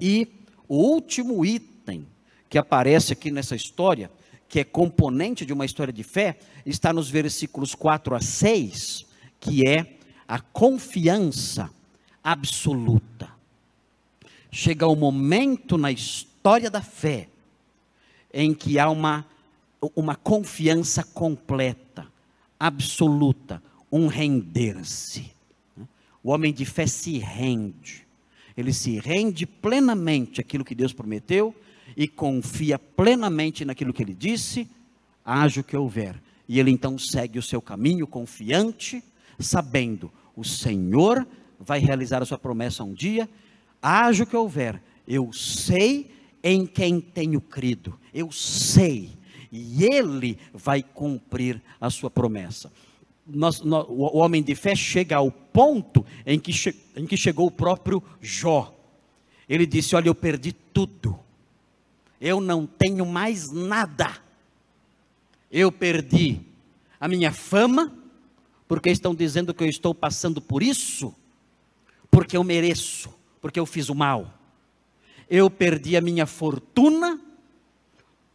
E o último item que aparece aqui nessa história, que é componente de uma história de fé, está nos versículos 4 a 6, que é a confiança absoluta. Chega o um momento na história da fé em que há uma, uma confiança completa, absoluta, um render-se. O homem de fé se rende. Ele se rende plenamente àquilo que Deus prometeu e confia plenamente naquilo que ele disse, haja o que houver. E ele então segue o seu caminho confiante, sabendo, o Senhor vai realizar a sua promessa um dia, haja o que houver. Eu sei em quem tenho crido. Eu sei. E ele vai cumprir a sua promessa. Nós, nós, o homem de fé chega ao ponto em que, em que chegou o próprio Jó. Ele disse: Olha, eu perdi tudo, eu não tenho mais nada. Eu perdi a minha fama, porque estão dizendo que eu estou passando por isso, porque eu mereço, porque eu fiz o mal eu perdi a minha fortuna,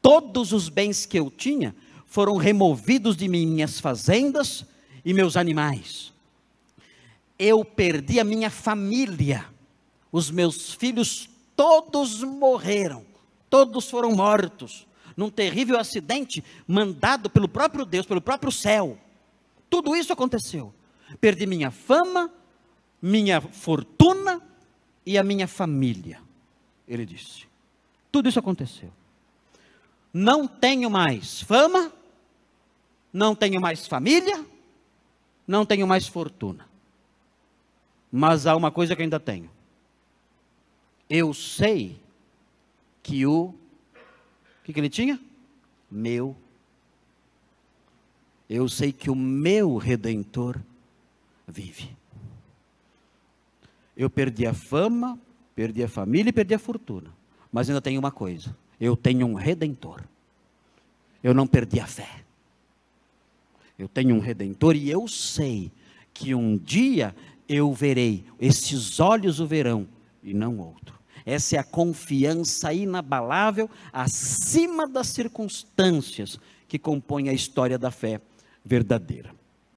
todos os bens que eu tinha foram removidos de minhas fazendas e meus animais. Eu perdi a minha família, os meus filhos todos morreram, todos foram mortos, num terrível acidente mandado pelo próprio Deus, pelo próprio céu. Tudo isso aconteceu. Perdi minha fama, minha fortuna e a minha família ele disse. Tudo isso aconteceu. Não tenho mais fama, não tenho mais família, não tenho mais fortuna. Mas há uma coisa que ainda tenho. Eu sei que o. O que, que ele tinha? Meu. Eu sei que o meu redentor vive. Eu perdi a fama, Perdi a família e perdi a fortuna. Mas ainda tenho uma coisa: eu tenho um redentor. Eu não perdi a fé. Eu tenho um redentor e eu sei que um dia eu verei, esses olhos o verão e não outro. Essa é a confiança inabalável acima das circunstâncias que compõem a história da fé verdadeira.